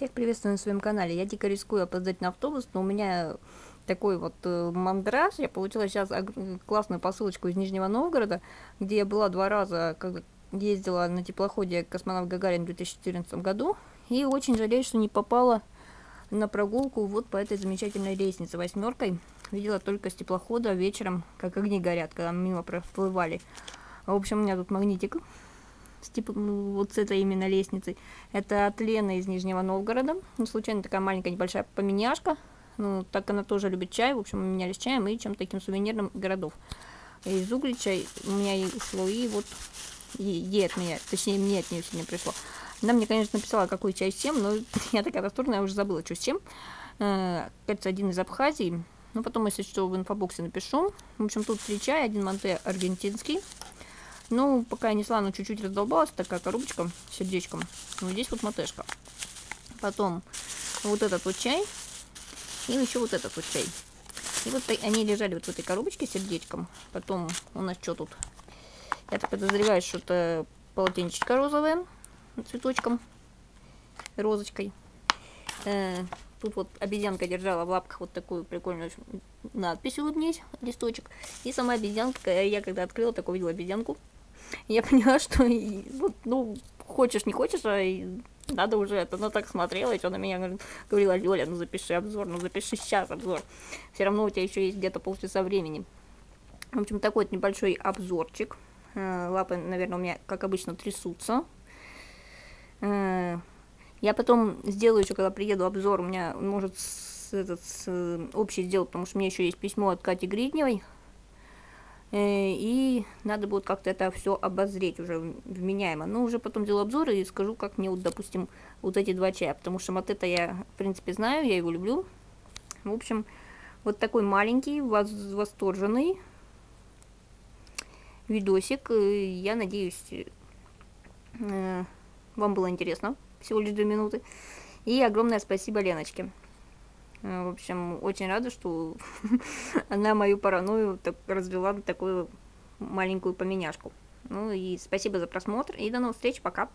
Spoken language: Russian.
Всех приветствую на своем канале. Я дико рискую опоздать на автобус, но у меня такой вот э, мандраж. Я получила сейчас классную посылочку из Нижнего Новгорода, где я была два раза, когда ездила на теплоходе «Космонавт Гагарин» в 2014 году. И очень жалею, что не попала на прогулку вот по этой замечательной лестнице восьмеркой. Видела только с теплохода вечером, как огни горят, когда мимо проплывали. В общем, у меня тут магнитик типа, ну, вот с этой именно лестницей. Это от Лены из Нижнего Новгорода. Ну, случайно такая маленькая небольшая поменяшка. Ну, так она тоже любит чай. В общем, мы менялись чаем и чем-то таким сувенирным городов. Из Углича у меня и ушло, и вот ей от меня, точнее, мне от нее сегодня пришло. Она мне, конечно, написала, какой чай с чем, но я такая расстроена, я уже забыла, что с чем. Э, кажется, один из Абхазии. Ну, потом, если что, в инфобоксе напишу. В общем, тут три чая, один манте аргентинский, ну, пока я несла, она чуть-чуть раздолбалась, такая коробочка с сердечком. Ну, здесь вот матешка. Потом вот этот вот чай. И еще вот этот вот чай. И вот они лежали вот в этой коробочке с сердечком. Потом у нас что тут? Я так подозреваю, что это полотенечко розовое цветочком, розочкой. Э, тут вот обезьянка держала в лапках вот такую прикольную надпись «Улыбнись», листочек. И сама обезьянка, я когда открыла, так увидела обезьянку я поняла, что вот, ну, хочешь, не хочешь, а надо уже это, ну, так смотрела, что на меня говорила, Лёля, ну, запиши обзор, ну, запиши сейчас обзор. Все равно у тебя еще есть где-то полчаса времени. В общем, такой вот небольшой обзорчик. Э, лапы, наверное, у меня, как обычно, трясутся. Э, я потом сделаю еще, когда приеду, обзор. У меня, может, этот общий сделать, потому что у меня еще есть письмо от Кати Гридневой. Э, и надо будет как-то это все обозреть уже вменяемо. Но уже потом делаю обзоры и скажу, как мне, вот, допустим, вот эти два чая. Потому что это я, в принципе, знаю, я его люблю. В общем, вот такой маленький, восторженный видосик. Я надеюсь, э, вам было интересно. Всего лишь две минуты. И огромное спасибо Леночке. Э, в общем, очень рада, что она мою паранойю так развела на такую маленькую поменяшку. Ну и спасибо за просмотр, и до новых встреч, пока!